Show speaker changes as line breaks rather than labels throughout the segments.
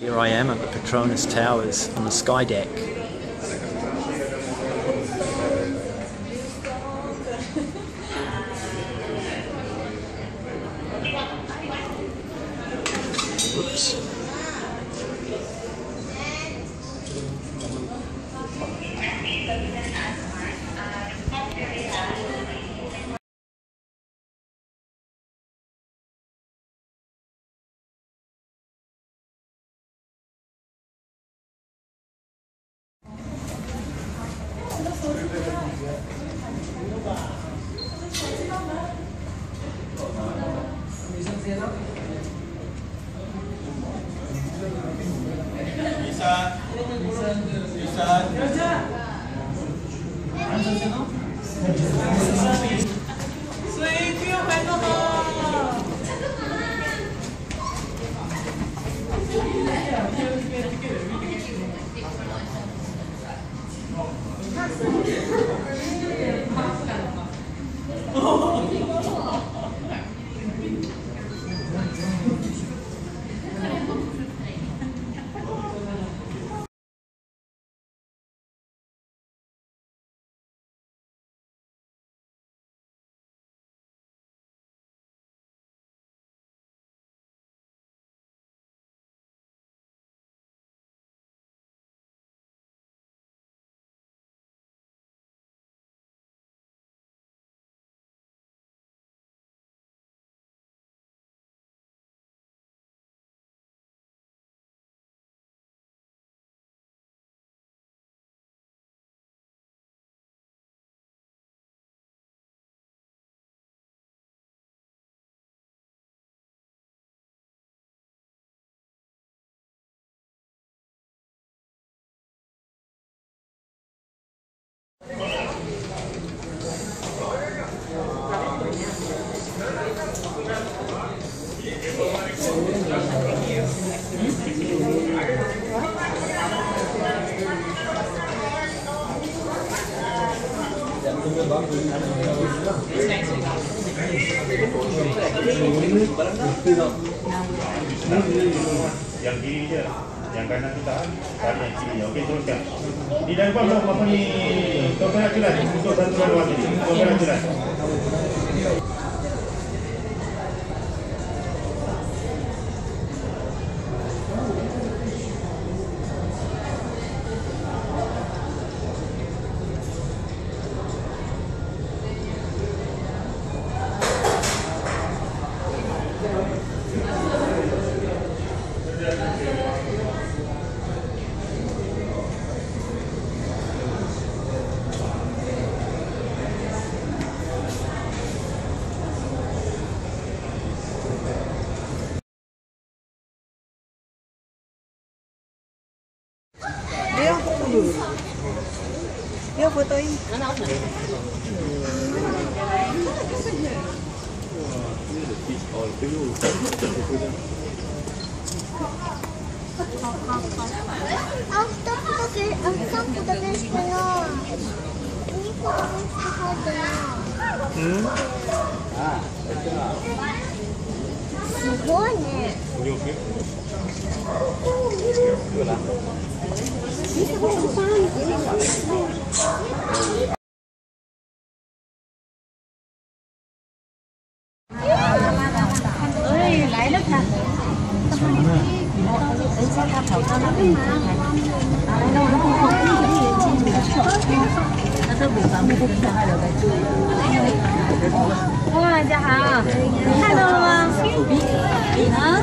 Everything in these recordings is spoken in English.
Here I am at the Petronas Towers on the sky deck. Oops.
Yang kiri je yang kanan tahan tarik yang kiri. Okey teruskan di dalam apa ni? Kena jelas untuk satu dan dua kiri kau kena jelas
すごいね。哇，大家好，看到了吗？啊，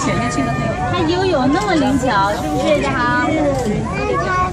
潜下去了，它游泳那么灵巧，是不是，家豪？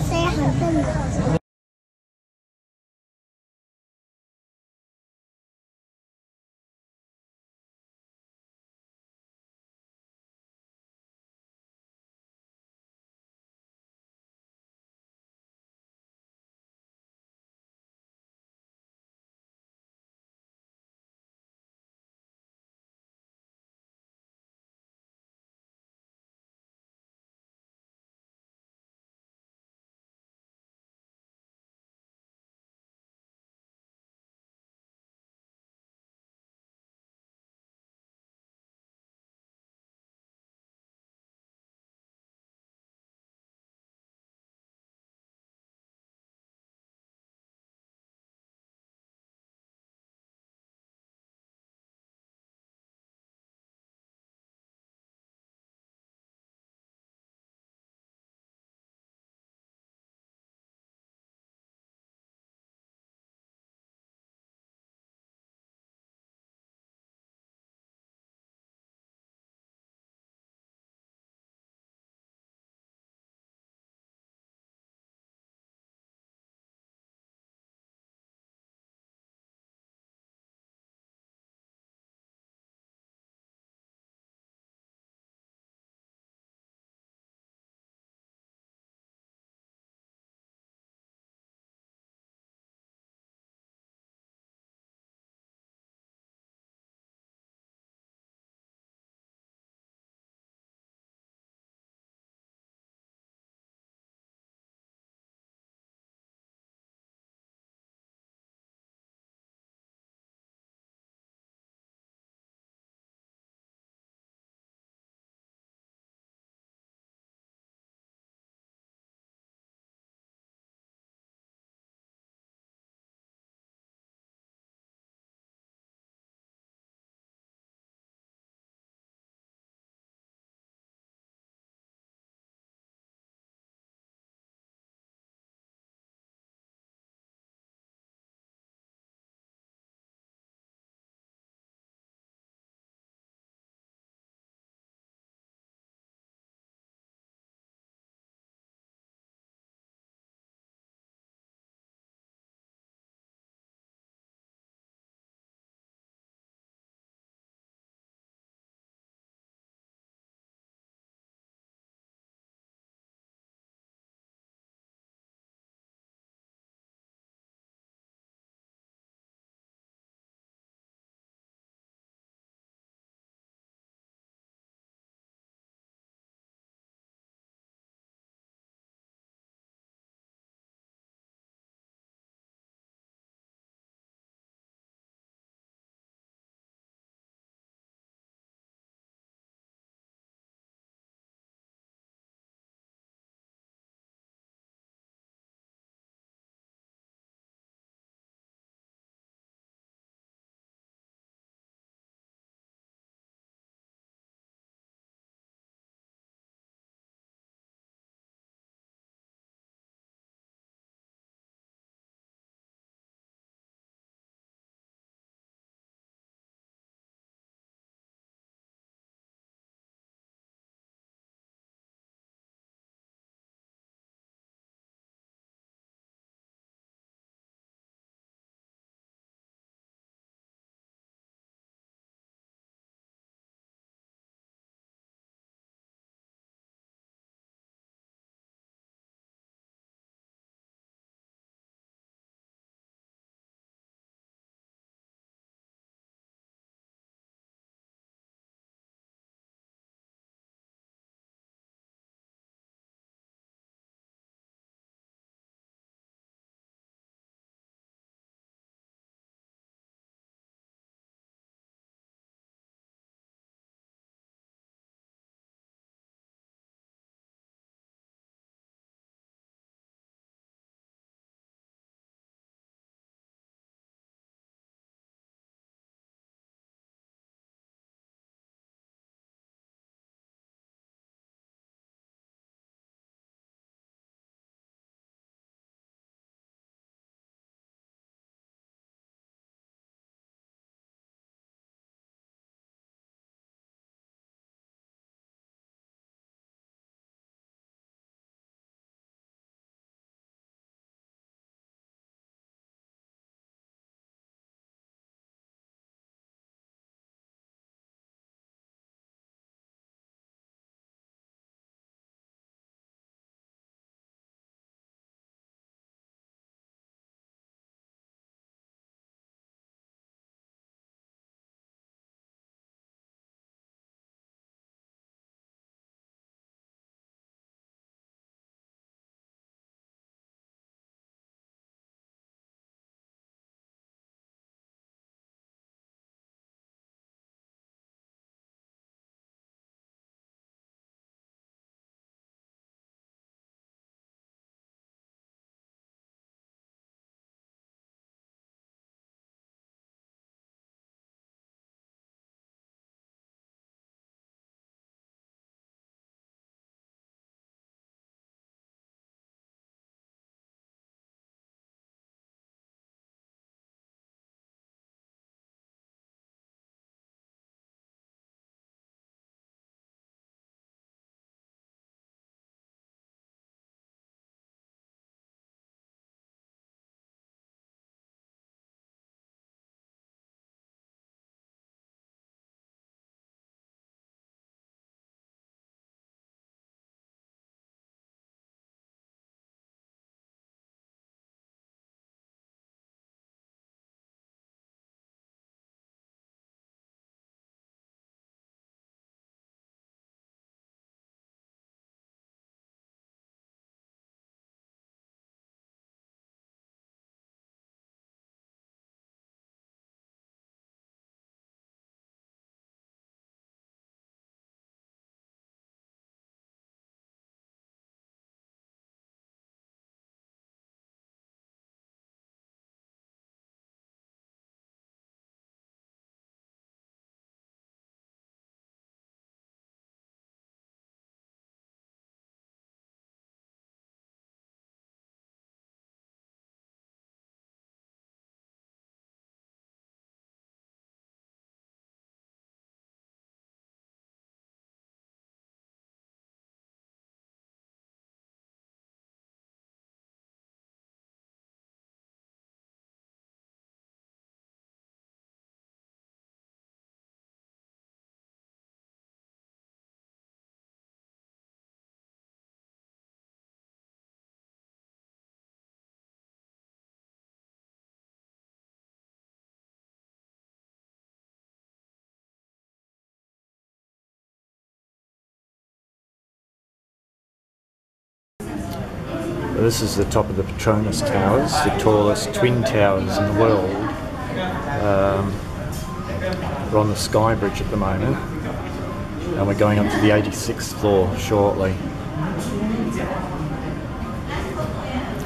This is the top of the Petronas Towers, the tallest twin towers in the world. Um, we're on the Sky Bridge at the moment, and we're going up to the 86th floor shortly.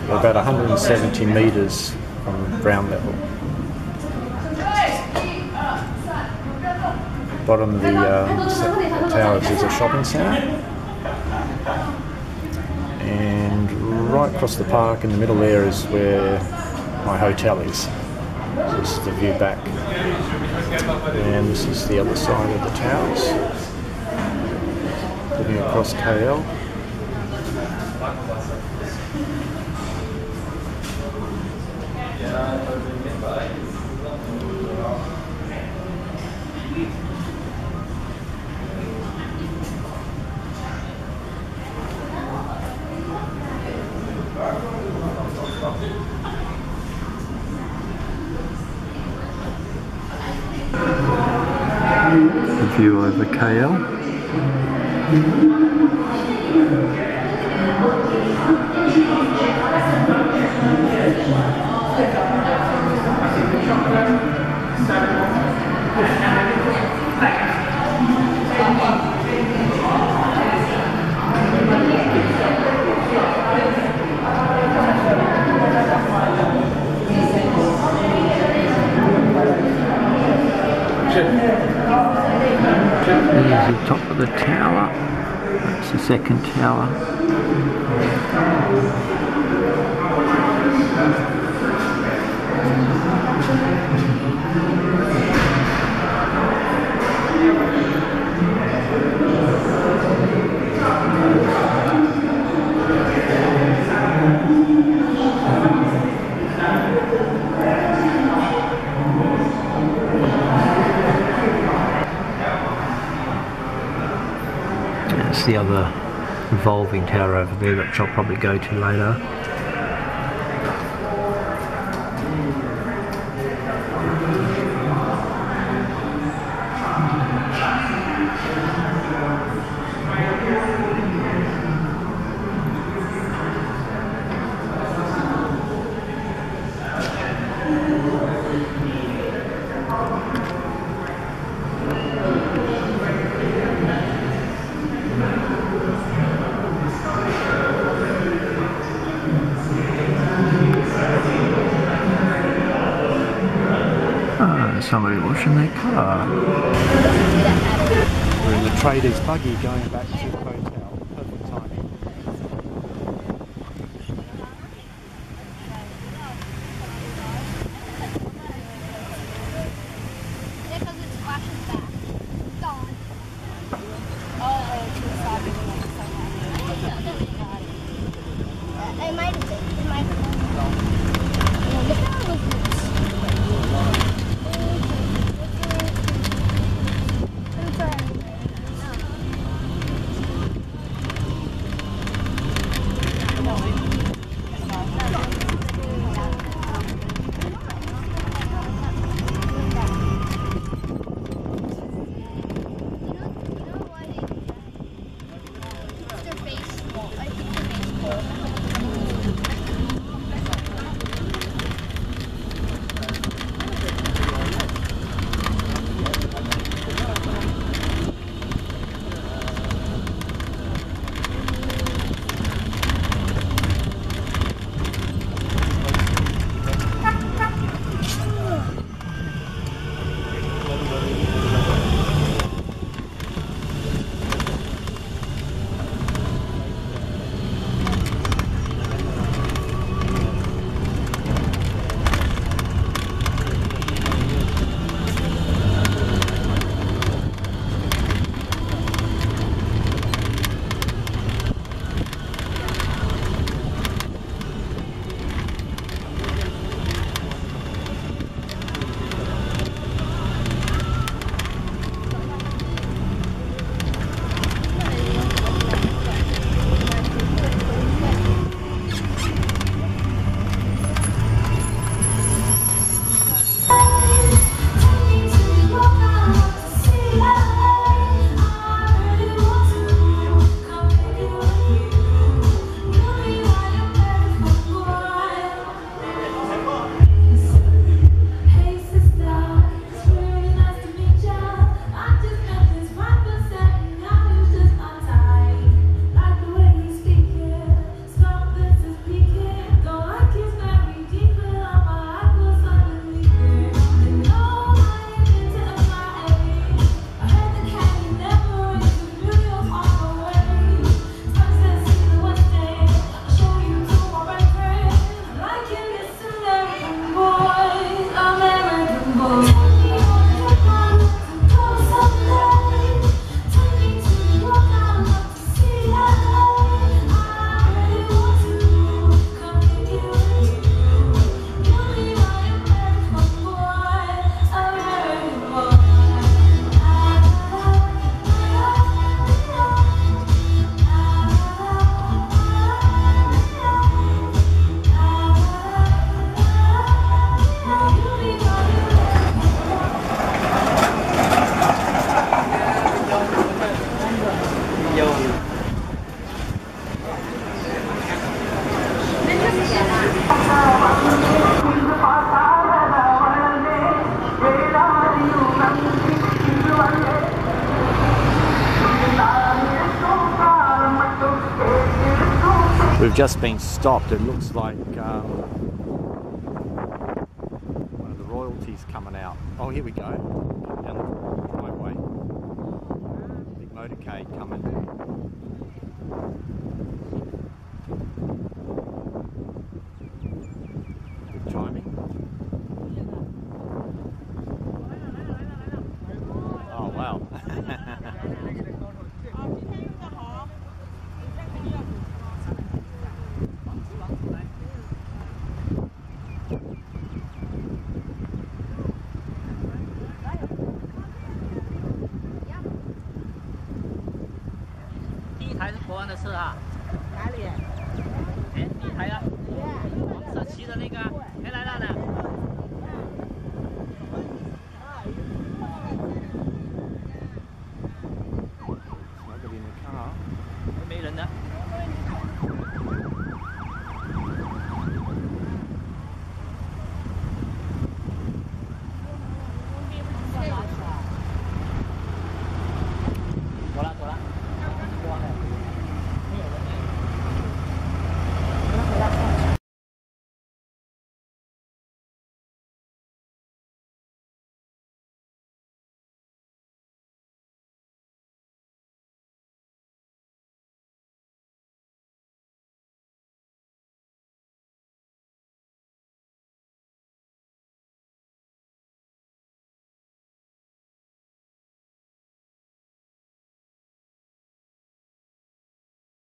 We're about 170 metres from ground level. Bottom of the uh, towers is a shopping centre and right across the park in the middle there is where my hotel is. So this is the view back. And this is the other side of the towers. Looking across KL. View over KL. There's the top of the tower. That's the second tower. The other revolving tower over there, which I'll probably go to later. Somebody washing their car. We're in the trader's buggy going back We've just been stopped. It looks like um, one of the royalties coming out. Oh, here we go. Down the driveway. Big motorcade coming.
是啊。